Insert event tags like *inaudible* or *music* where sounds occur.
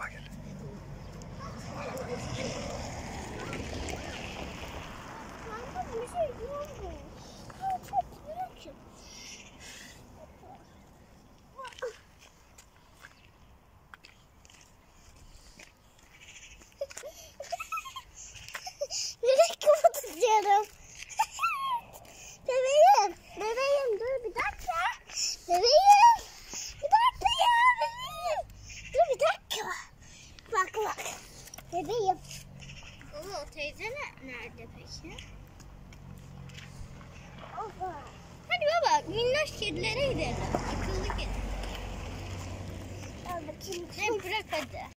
Araba *laughs* geliyor. Bebeğim. Baba o teyze ne, nerede peki? Oba. Hadi baba minnoş kedilere gidelim. Akıllı kedi. Al bakayım. Hem bırak hadi.